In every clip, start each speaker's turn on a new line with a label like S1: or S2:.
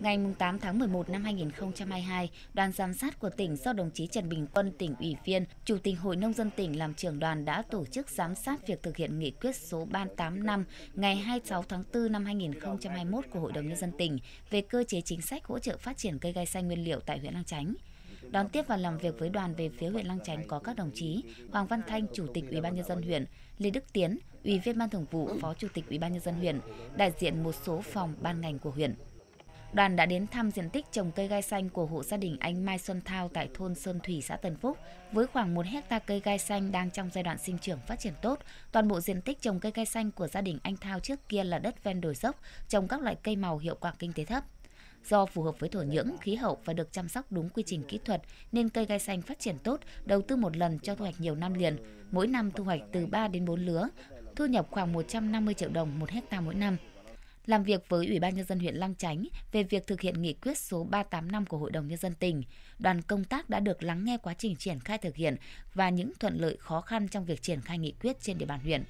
S1: Ngày 8 tháng 11 năm 2022, đoàn giám sát của tỉnh do đồng chí Trần Bình Quân, tỉnh ủy viên, Chủ tịch Hội Nông dân tỉnh làm trưởng đoàn đã tổ chức giám sát việc thực hiện nghị quyết số 38 năm ngày 26 tháng 4 năm 2021 của Hội đồng Nhân dân tỉnh về cơ chế chính sách hỗ trợ phát triển cây gai xanh nguyên liệu tại huyện Lang Chánh. Đón tiếp và làm việc với đoàn về phía huyện Lang Chánh có các đồng chí Hoàng Văn Thanh, Chủ tịch Ủy ban nhân dân huyện, Lê Đức Tiến, Ủy viên Ban Thường vụ, Phó Chủ tịch Ủy ban nhân dân huyện, đại diện một số phòng ban ngành của huyện. Đoàn đã đến thăm diện tích trồng cây gai xanh của hộ gia đình anh Mai Xuân Thao tại thôn Sơn Thủy, xã Tân Phúc. Với khoảng 1 hecta cây gai xanh đang trong giai đoạn sinh trưởng phát triển tốt, toàn bộ diện tích trồng cây gai xanh của gia đình anh Thao trước kia là đất ven đồi dốc, trồng các loại cây màu hiệu quả kinh tế thấp. Do phù hợp với thổ nhưỡng, khí hậu và được chăm sóc đúng quy trình kỹ thuật nên cây gai xanh phát triển tốt, đầu tư một lần cho thu hoạch nhiều năm liền, mỗi năm thu hoạch từ 3 đến 4 lứa, thu nhập khoảng 150 triệu đồng một hecta mỗi năm làm việc với Ủy ban Nhân dân huyện Lăng Chánh về việc thực hiện nghị quyết số 385 của Hội đồng Nhân dân tỉnh. Đoàn công tác đã được lắng nghe quá trình triển khai thực hiện và những thuận lợi khó khăn trong việc triển khai nghị quyết trên địa bàn huyện.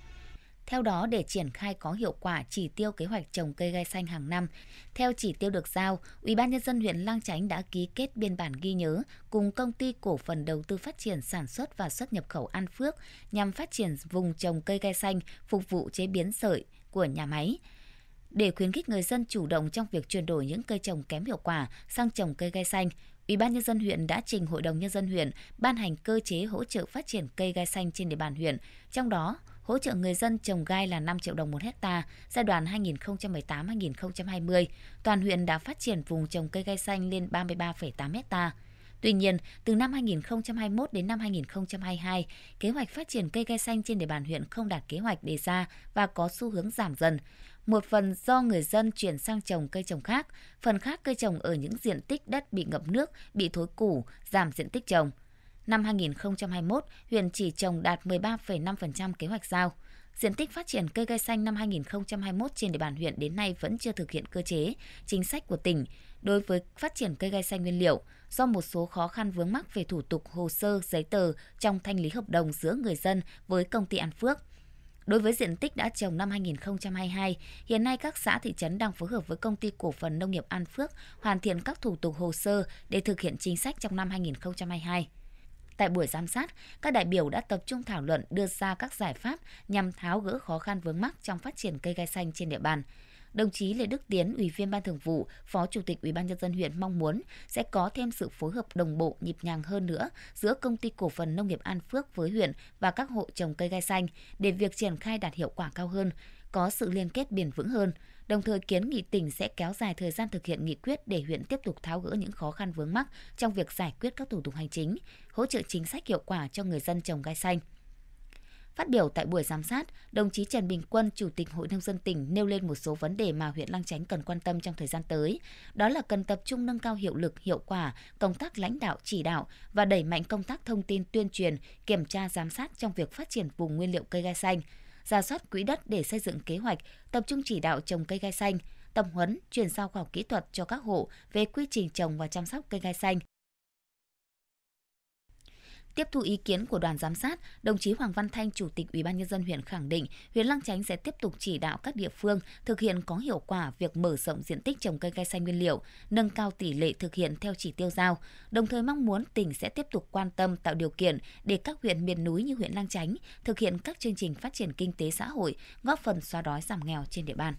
S1: Theo đó, để triển khai có hiệu quả chỉ tiêu kế hoạch trồng cây gai xanh hàng năm, theo chỉ tiêu được giao, Ủy ban nhân dân huyện Lang Chánh đã ký kết biên bản ghi nhớ cùng công ty cổ phần đầu tư phát triển sản xuất và xuất nhập khẩu An Phước nhằm phát triển vùng trồng cây gai xanh phục vụ chế biến sợi của nhà máy. Để khuyến khích người dân chủ động trong việc chuyển đổi những cây trồng kém hiệu quả sang trồng cây gai xanh, Ủy ban nhân dân huyện đã trình Hội đồng nhân dân huyện ban hành cơ chế hỗ trợ phát triển cây gai xanh trên địa bàn huyện, trong đó hỗ trợ người dân trồng gai là 5 triệu đồng một hecta giai đoạn 2018-2020. Toàn huyện đã phát triển vùng trồng cây gai xanh lên 33,8 hectare. Tuy nhiên, từ năm 2021 đến năm 2022, kế hoạch phát triển cây gai xanh trên địa bàn huyện không đạt kế hoạch đề ra và có xu hướng giảm dần một phần do người dân chuyển sang trồng cây trồng khác, phần khác cây trồng ở những diện tích đất bị ngập nước, bị thối củ, giảm diện tích trồng. Năm 2021, huyện chỉ trồng đạt 13,5% kế hoạch giao. Diện tích phát triển cây gai xanh năm 2021 trên địa bàn huyện đến nay vẫn chưa thực hiện cơ chế, chính sách của tỉnh đối với phát triển cây gai xanh nguyên liệu do một số khó khăn vướng mắc về thủ tục hồ sơ, giấy tờ trong thanh lý hợp đồng giữa người dân với công ty An Phước. Đối với diện tích đã trồng năm 2022, hiện nay các xã thị trấn đang phối hợp với công ty cổ phần nông nghiệp An Phước hoàn thiện các thủ tục hồ sơ để thực hiện chính sách trong năm 2022. Tại buổi giám sát, các đại biểu đã tập trung thảo luận đưa ra các giải pháp nhằm tháo gỡ khó khăn vướng mắc trong phát triển cây gai xanh trên địa bàn, Đồng chí Lê Đức Tiến, Ủy viên Ban Thường vụ, Phó Chủ tịch Ủy ban nhân dân huyện mong muốn sẽ có thêm sự phối hợp đồng bộ nhịp nhàng hơn nữa giữa công ty cổ phần nông nghiệp An Phước với huyện và các hộ trồng cây gai xanh để việc triển khai đạt hiệu quả cao hơn, có sự liên kết bền vững hơn. Đồng thời kiến nghị tỉnh sẽ kéo dài thời gian thực hiện nghị quyết để huyện tiếp tục tháo gỡ những khó khăn vướng mắc trong việc giải quyết các thủ tục hành chính, hỗ trợ chính sách hiệu quả cho người dân trồng gai xanh. Phát biểu tại buổi giám sát, đồng chí Trần Bình Quân, Chủ tịch Hội nông dân tỉnh nêu lên một số vấn đề mà huyện Lang Chánh cần quan tâm trong thời gian tới. Đó là cần tập trung nâng cao hiệu lực, hiệu quả công tác lãnh đạo chỉ đạo và đẩy mạnh công tác thông tin tuyên truyền, kiểm tra giám sát trong việc phát triển vùng nguyên liệu cây gai xanh, ra soát quỹ đất để xây dựng kế hoạch, tập trung chỉ đạo trồng cây gai xanh, tập huấn, chuyển giao khoa học kỹ thuật cho các hộ về quy trình trồng và chăm sóc cây gai xanh, Tiếp thu ý kiến của đoàn giám sát, đồng chí Hoàng Văn Thanh, Chủ tịch Ủy ban nhân dân huyện khẳng định, huyện Lăng Chánh sẽ tiếp tục chỉ đạo các địa phương thực hiện có hiệu quả việc mở rộng diện tích trồng cây gai xanh nguyên liệu, nâng cao tỷ lệ thực hiện theo chỉ tiêu giao. Đồng thời mong muốn tỉnh sẽ tiếp tục quan tâm tạo điều kiện để các huyện miền núi như huyện Lăng Chánh thực hiện các chương trình phát triển kinh tế xã hội, góp phần xóa đói giảm nghèo trên địa bàn.